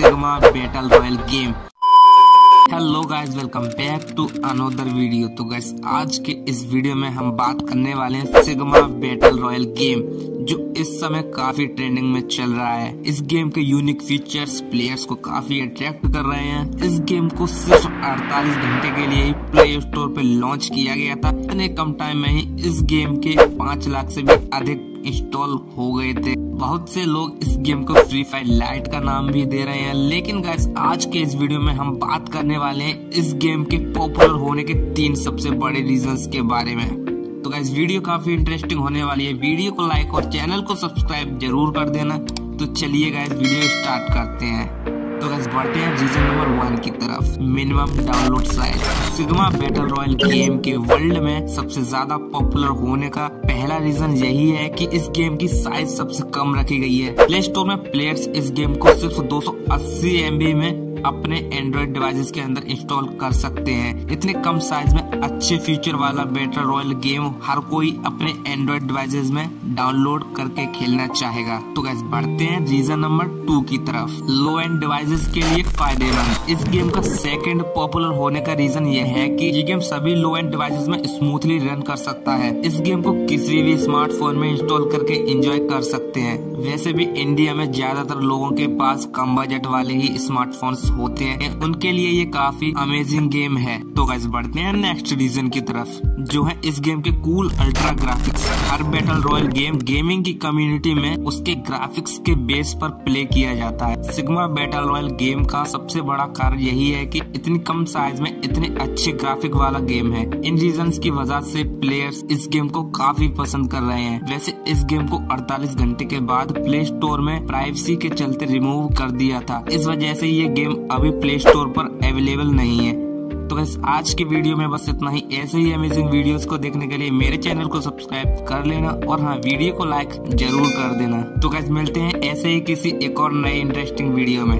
Sigma battle royale game hello guys welcome back to another video तो guys आज के इस वीडियो में हम बात करने वाले हैं सिग्मा बैटल रॉयल गेम जो इस समय काफ़ी ट्रेंडिंग में चल रहा है। इस गेम के यूनिक फीचर्स प्लेयर्स को काफ़ी अट्रैक्ट कर रहे हैं। इस गेम को सिर्फ़ 48 घंटे के लिए ही प्ले स्टोर पे लॉन्च किया गया था। इतने कम टाइम में ही इस गेम के पाँच लाख से भी अधिक इंस्टॉल हो गए थे। बहुत से लोग इस गेम को फ्री फायर लाइट का नाम भी दे रहे हैं। लेकिन गाइस आज के इस वीडियो में हम बात करने वाले हैं इस गेम के पॉपुलर होने के तीन सबसे बड़े रीजन के बारे में। तो गाइस वीडियो काफ़ी इंटरेस्टिंग होने वाली है। वीडियो को लाइक और चैनल को सब्सक्राइब ज़रूर कर देना। तो चलिए गाइस वीडियो स्टार्ट करते हैं। तो बढ़ते हैं रीजन नंबर वन की तरफ़। Minimum download size Sigma battle royale game के वर्ल्ड में सबसे ज़्यादा पॉपुलर होने का पहला रीजन यही है कि इस गेम की साइज़ सबसे कम रखी गई है। प्ले स्टोर में प्लेयर्स इस गेम को सिर्फ़ 280 एमबी में अपने एंड्रॉइड डिवाइसेस के अंदर इंस्टॉल कर सकते हैं। इतने कम साइज़ में अच्छे फीचर वाला बैटल रॉयल गेम हर कोई अपने एंड्रॉइड डिवाइसेस में डाउनलोड करके खेलना चाहेगा। तो गैस बढ़ते हैं रीजन नंबर टू की तरफ़। लो एंड डिवाइसेस के लिए फ़ायदेमंद। इस गेम का सेकंड पॉपुलर होने का रीजन ये है कि ये गेम सभी लो एंड डिवाइसेस में स्मूथली रन कर सकता है। इस गेम को किसी भी स्मार्टफ़ोन में इंस्टॉल करके एंजॉय कर सकते हैं। वैसे भी इंडिया में ज़्यादातर लोगों के पास कम बजट वाले ही स्मार्टफोन्स होते हैं, उनके लिए ये काफ़ी अमेजिंग गेम है। तो गैस बढ़ते हैं नेक्स्ट रीजन की तरफ़, जो है इस गेम के कूल अल्ट्रा ग्राफिक्स हर बैटल रॉयल गेम गेमिंग की कम्युनिटी में उसके ग्राफिक्स के बेस पर प्ले किया जाता है। सिग्मा बैटल रॉयल गेम का सबसे बड़ा कारण यही है कि इतनी कम साइज़ में इतने अच्छे ग्राफिक वाला गेम है। इन रीजन की वजह से प्लेयर्स इस गेम को काफ़ी पसंद कर रहे हैं। वैसे इस गेम को 48 घंटे के बाद प्ले स्टोर में प्राइवेसी के चलते रिमूव कर दिया था। इस वजह से ये गेम अभी प्ले स्टोर पर अवेलेबल नहीं है। तो बस आज की वीडियो में बस इतना ही। ऐसे ही अमेजिंग वीडियोस को देखने के लिए मेरे चैनल को सब्सक्राइब कर लेना और हाँ वीडियो को लाइक ज़रूर कर देना। तो गैस मिलते हैं ऐसे ही किसी एक और नए इंटरेस्टिंग वीडियो में।